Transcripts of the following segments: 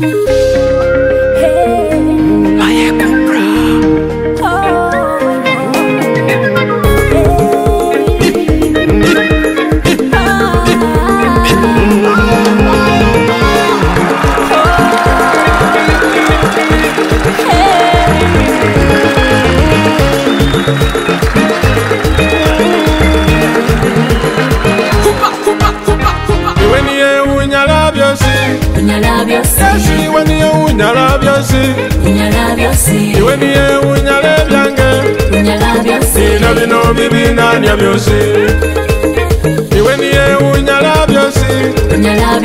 Thank you. yesu iwe niyo unyara byose iwe niyo unyara ebyange bino bino bibinanya byose iwe niyo unyara byose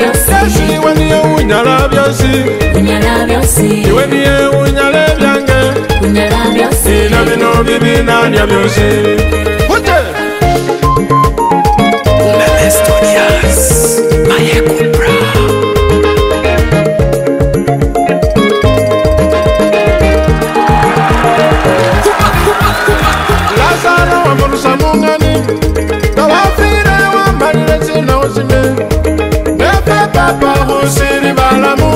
yesu iwe niyo unyara byose iwe niyo unyara ebyange bino bino bibinanya byose. busiri balamu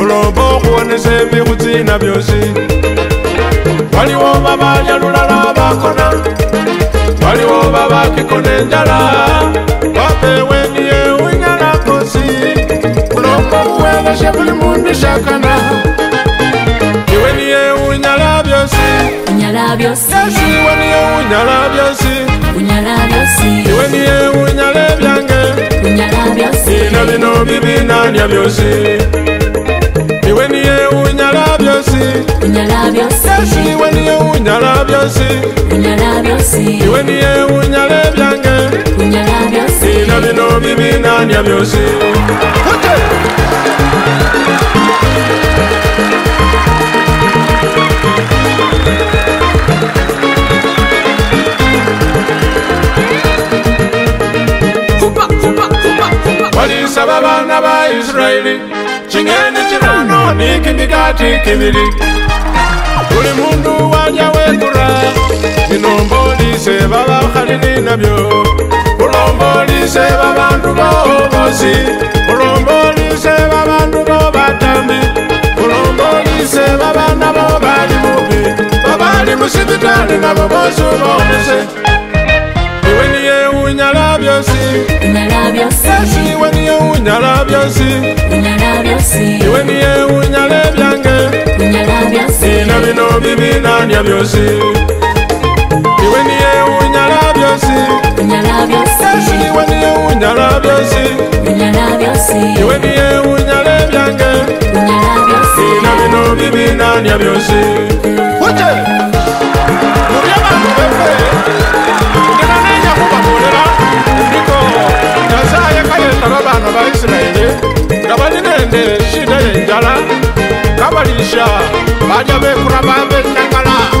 olomba okuwonesa emikuti nabyosi waliwo babanja lulala bakona waliwo babakikona enjala wapeweni yewinyalakosi olomba okuwelesha buli mundu shakana iwe niyewunyala byosi Unyala byosi Yesu iwe niyewunyala byosi Unyala byosi mbibi nanya byosi iwe niye unyala byosi yesu iwe niye unyala byosi iwe niye unyala byange ina bino mbibi nanya byosi ndisaba vana va israeli cingene cirano ni kimikati kimili uli mundu wanja wetura inombolise vavakhalini navyo ulombolise vavandu vobosi ulombolise vavandu vobatambi ulombolise vavana vobali mubi vavali musivitali navo vosi ubonese iwe niye unyala vyosi unyala byonsi iwe niye unyala ebyange ina bino bibinanya byonsi iwe niye unyala byonsi iwe niye unyala byonsi iwe niye unyala ebyange ina bino bibinanya byonsi nende ngabalinende shinenjala kabalisha bajabekuraba benyangala